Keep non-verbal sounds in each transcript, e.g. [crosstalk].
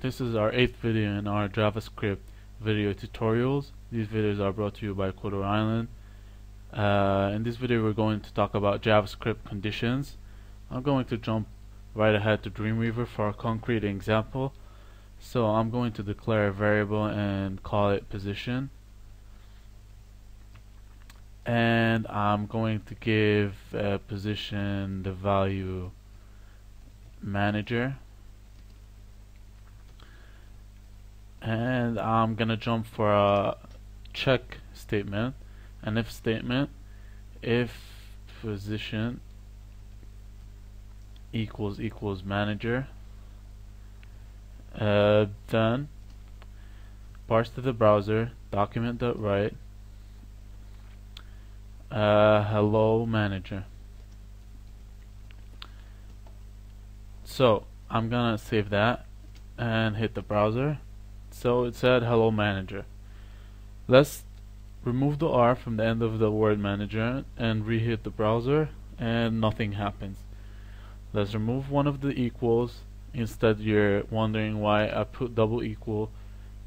this is our eighth video in our JavaScript video tutorials. These videos are brought to you by Coder Island. Uh, in this video we're going to talk about JavaScript conditions. I'm going to jump right ahead to Dreamweaver for a concrete example. So I'm going to declare a variable and call it position. And I'm going to give a position the value manager and I'm gonna jump for a check statement. An if statement if position equals equals manager uh, then parse to the browser document dot write uh, hello manager. So I'm gonna save that and hit the browser so it said hello manager. Let's remove the R from the end of the word manager and reheat the browser and nothing happens. Let's remove one of the equals. Instead you're wondering why I put double equal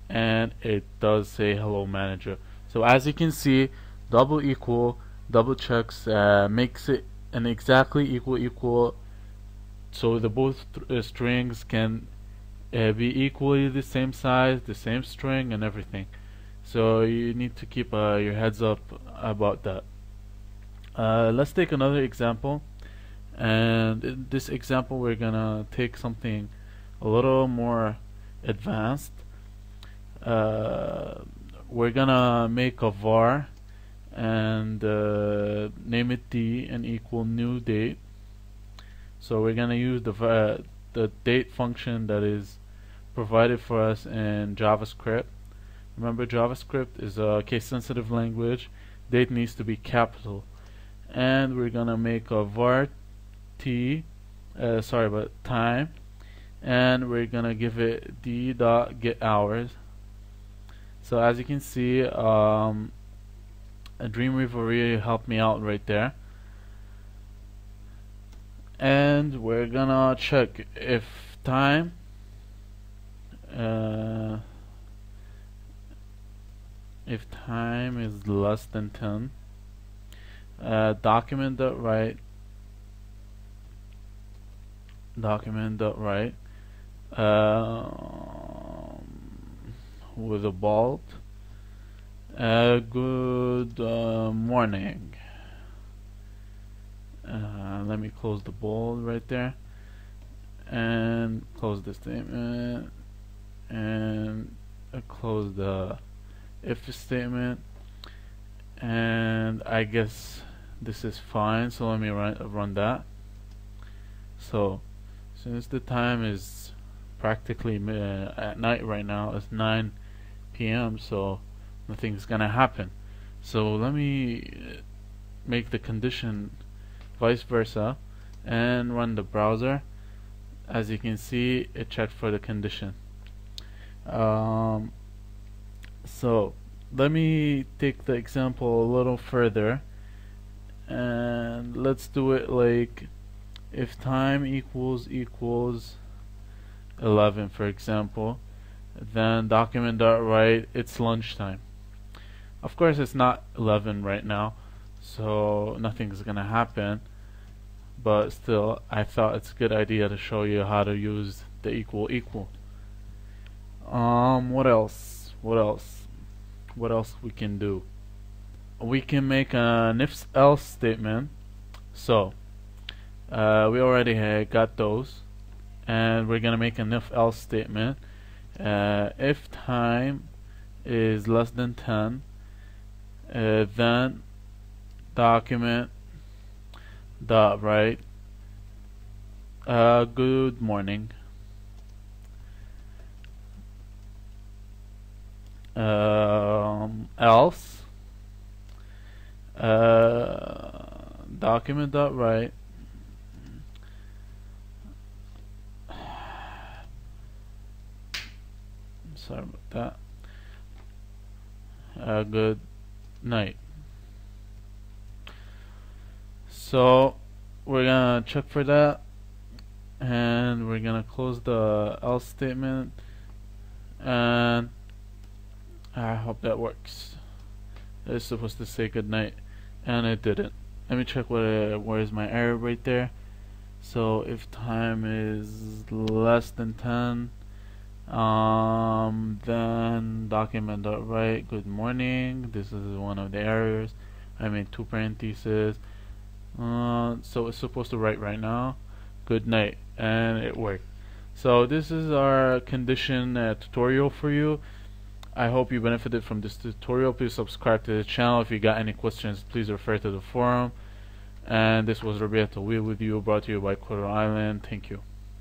and it does say hello manager. So as you can see double equal double checks uh, makes it an exactly equal equal. So the both uh, strings can uh, be equally the same size, the same string, and everything. So you need to keep uh, your heads up about that. Uh, let's take another example. And in this example, we're gonna take something a little more advanced. Uh, we're gonna make a var and uh, name it d and equal new date. So we're gonna use the the date function that is provided for us in JavaScript. Remember JavaScript is a case sensitive language. Date needs to be capital. And we're gonna make a var t uh, sorry but time and we're gonna give it d dot get hours. So as you can see um, Dreamweaver really helped me out right there and we're gonna check if time uh, if time is less than 10 uh, document dot write document dot write uh, with a bold uh, good uh, morning uh, let me close the bold right there. And close the statement. And uh, close the if statement. And I guess this is fine so let me run, run that. So since the time is practically uh, at night right now it's 9 p.m. so nothing's gonna happen. So let me uh, make the condition vice versa and run the browser. As you can see it checked for the condition. Um, so let me take the example a little further and let's do it like if time equals equals 11 for example then document dot write it's lunchtime. Of course it's not 11 right now so nothing's gonna happen. But still I thought it's a good idea to show you how to use the equal equal. Um what else? What else? What else we can do? We can make an if else statement. So uh, we already got those. And we're gonna make an if else statement. Uh, if time is less than 10 uh, then document. Dot write uh, good morning. Um, else? Uh, document dot write [sighs] sorry about that. Uh, good night so we're gonna check for that and we're gonna close the else statement and I hope that works. It's supposed to say good night and it didn't. Let me check what where is my error right there. So if time is less than 10 um, then document dot write good morning this is one of the errors. I made two parentheses uh, so it's supposed to write right now. Good night. And it worked. So this is our condition uh, tutorial for you. I hope you benefited from this tutorial. Please subscribe to the channel. If you got any questions please refer to the forum. And this was Rabih Tawil with you brought to you by Coder Island. Thank you